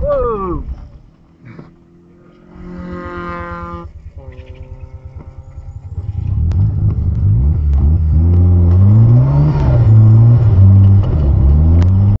Whoa!